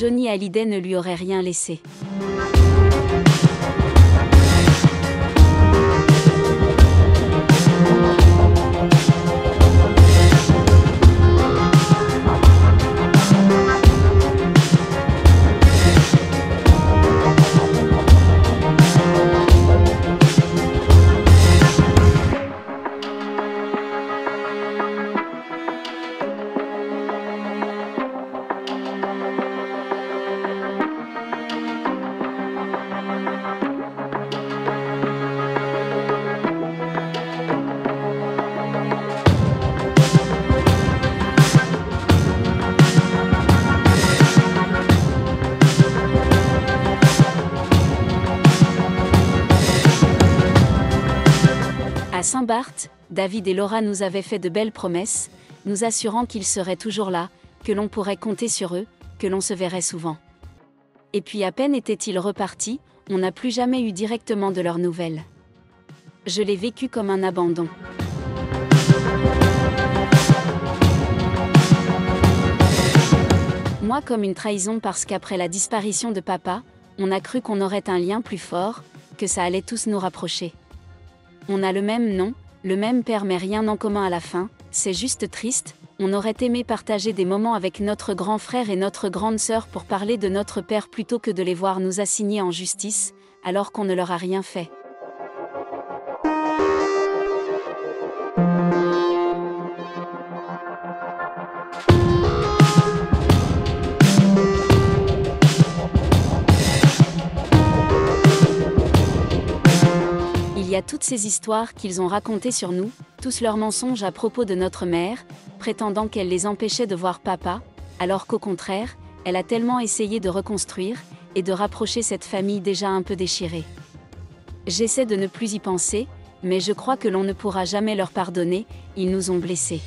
Johnny Hallyday ne lui aurait rien laissé. À Saint-Barth, David et Laura nous avaient fait de belles promesses, nous assurant qu'ils seraient toujours là, que l'on pourrait compter sur eux, que l'on se verrait souvent. Et puis à peine étaient-ils repartis, on n'a plus jamais eu directement de leurs nouvelles. Je l'ai vécu comme un abandon. Moi comme une trahison parce qu'après la disparition de papa, on a cru qu'on aurait un lien plus fort, que ça allait tous nous rapprocher. On a le même nom, le même père mais rien en commun à la fin, c'est juste triste, on aurait aimé partager des moments avec notre grand frère et notre grande sœur pour parler de notre père plutôt que de les voir nous assigner en justice, alors qu'on ne leur a rien fait. Y a toutes ces histoires qu'ils ont racontées sur nous, tous leurs mensonges à propos de notre mère, prétendant qu'elle les empêchait de voir papa, alors qu'au contraire, elle a tellement essayé de reconstruire et de rapprocher cette famille déjà un peu déchirée. J'essaie de ne plus y penser, mais je crois que l'on ne pourra jamais leur pardonner, ils nous ont blessés.